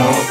out.